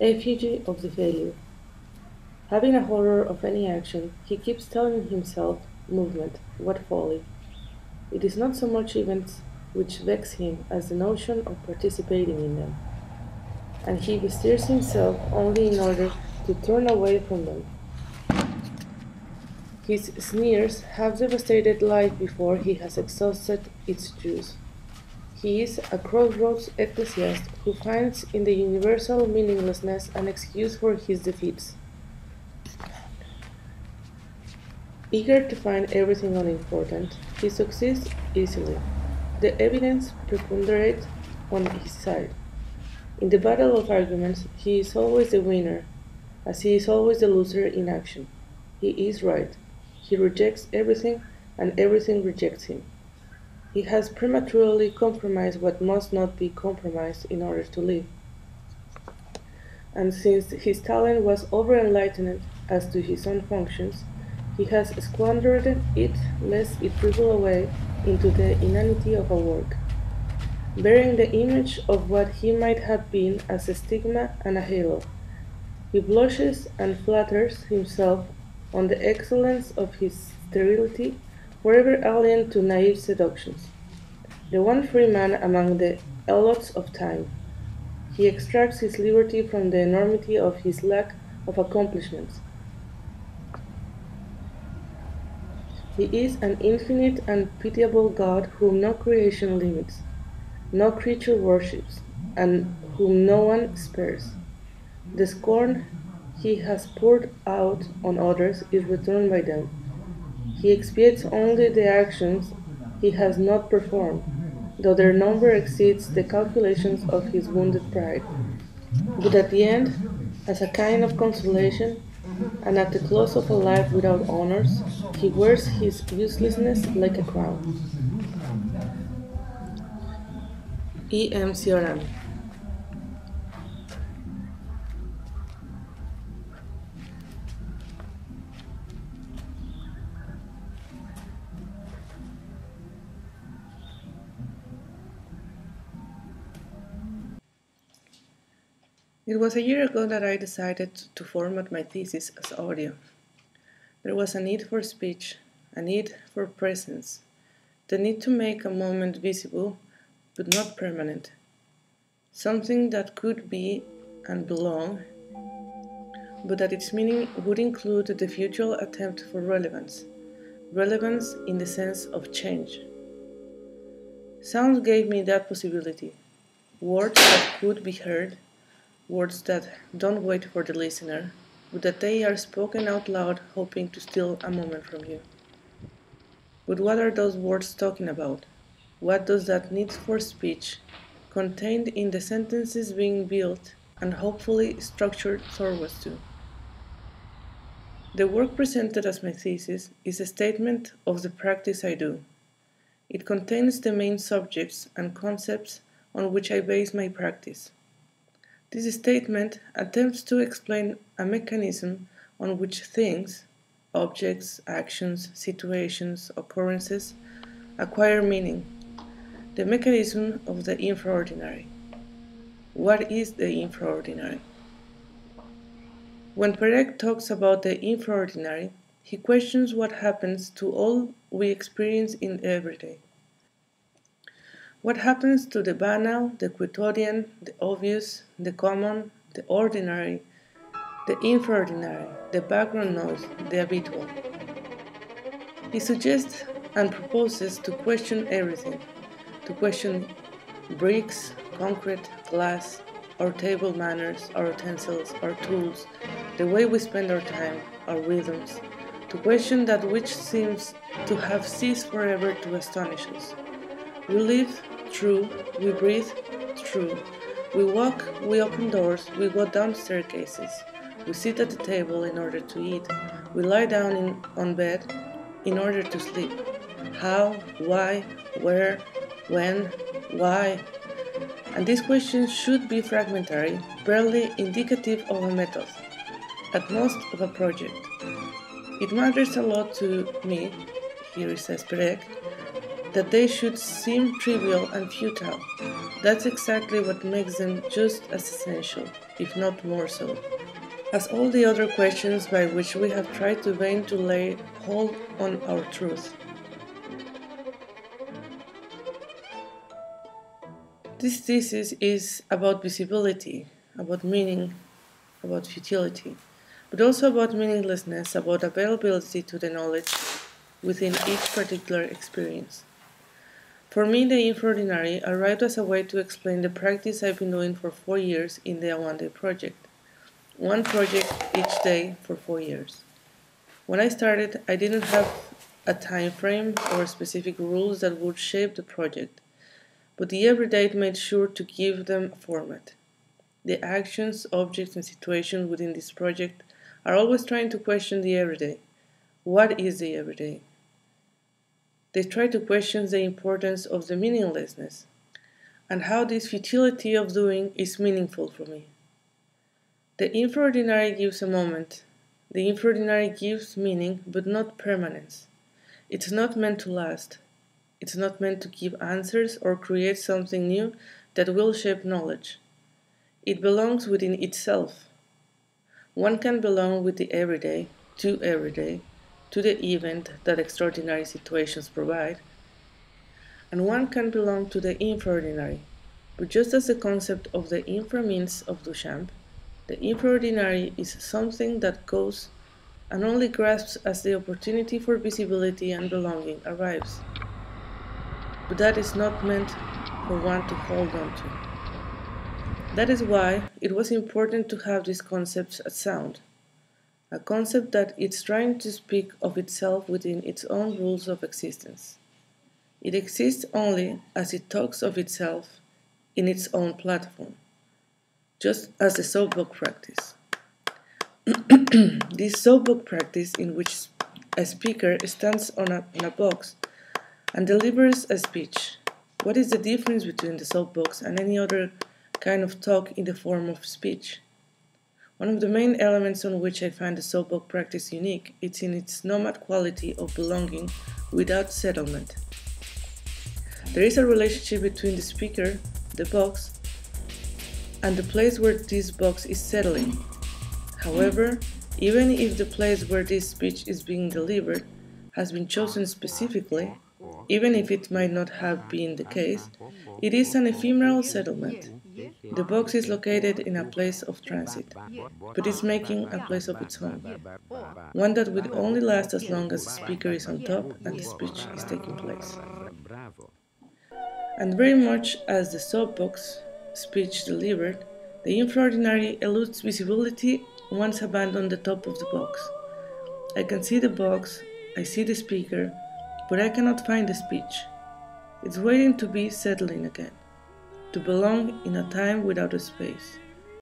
effigy of the failure. Having a horror of any action, he keeps telling himself, movement, what folly. It is not so much events which vex him as the notion of participating in them, and he bestirs himself only in order to turn away from them. His sneers have devastated life before he has exhausted its juice. He is a crossroads ecclesiast who finds in the universal meaninglessness an excuse for his defeats. Eager to find everything unimportant, he succeeds easily. The evidence preponderates on his side. In the battle of arguments, he is always the winner, as he is always the loser in action. He is right. He rejects everything, and everything rejects him. He has prematurely compromised what must not be compromised in order to live. And since his talent was over enlightened as to his own functions, he has squandered it lest it dribble away into the inanity of a work, bearing the image of what he might have been as a stigma and a halo. He blushes and flatters himself on the excellence of his sterility, forever alien to naive seductions. The one free man among the helots of time. He extracts his liberty from the enormity of his lack of accomplishments He is an infinite and pitiable God whom no creation limits, no creature worships, and whom no one spares. The scorn he has poured out on others is returned by them. He expiates only the actions he has not performed, though their number exceeds the calculations of his wounded pride. But at the end, as a kind of consolation, and at the close of a life without honors, he wears his uselessness like a crown. E. M. Cioran It was a year ago that I decided to format my thesis as audio. There was a need for speech, a need for presence, the need to make a moment visible but not permanent, something that could be and belong, but that its meaning would include the future attempt for relevance, relevance in the sense of change. Sound gave me that possibility, words that could be heard words that don't wait for the listener, but that they are spoken out loud, hoping to steal a moment from you. But what are those words talking about? What does that need for speech, contained in the sentences being built and hopefully structured towards to? The work presented as my thesis is a statement of the practice I do. It contains the main subjects and concepts on which I base my practice. This statement attempts to explain a mechanism on which things, objects, actions, situations, occurrences acquire meaning, the mechanism of the infraordinary. What is the infraordinary? When Perec talks about the infraordinary, he questions what happens to all we experience in everyday. What happens to the banal, the quotidian, the obvious, the common, the ordinary, the infraordinary, the background noise, the habitual? He suggests and proposes to question everything, to question bricks, concrete, glass, our table manners, our utensils, our tools, the way we spend our time, our rhythms, to question that which seems to have ceased forever to astonish us. We live true, we breathe true. We walk, we open doors, we go down staircases. We sit at the table in order to eat. We lie down in, on bed in order to sleep. How, why, where, when, why? And these questions should be fragmentary, barely indicative of a method, at most of a project. It matters a lot to me, here says Perec, that they should seem trivial and futile, That's exactly what makes them just as essential, if not more so, as all the other questions by which we have tried to vain to lay hold on our truth. This thesis is about visibility, about meaning, about futility, but also about meaninglessness, about availability to the knowledge within each particular experience. For me, the infraordinary arrived as a way to explain the practice I've been doing for four years in the One Day Project. One project each day for four years. When I started, I didn't have a time frame or specific rules that would shape the project, but the everyday made sure to give them a format. The actions, objects, and situations within this project are always trying to question the everyday. What is the everyday? They try to question the importance of the meaninglessness and how this futility of doing is meaningful for me. The infraordinary gives a moment. The infraordinary gives meaning, but not permanence. It's not meant to last. It's not meant to give answers or create something new that will shape knowledge. It belongs within itself. One can belong with the everyday, to everyday, to the event that extraordinary situations provide, and one can belong to the infraordinary. But just as the concept of the inframince of Duchamp, the infraordinary is something that goes and only grasps as the opportunity for visibility and belonging arrives. But that is not meant for one to hold on to. That is why it was important to have these concepts as sound a concept that is trying to speak of itself within its own rules of existence. It exists only as it talks of itself in its own platform, just as the soapbox practice. this soapbox practice, in which a speaker stands on a, on a box and delivers a speech. What is the difference between the soapbox and any other kind of talk in the form of speech? One of the main elements on which I find the soapbox practice unique is in its nomad quality of belonging without settlement. There is a relationship between the speaker, the box, and the place where this box is settling. However, even if the place where this speech is being delivered has been chosen specifically, even if it might not have been the case, it is an ephemeral settlement. The box is located in a place of transit, but is making a place of its own, one that will only last as long as the speaker is on top and the speech is taking place. And very much as the soapbox speech delivered, the infraordinary eludes visibility once abandoned the top of the box. I can see the box, I see the speaker, but I cannot find the speech. It's waiting to be settling again to belong in a time without a space.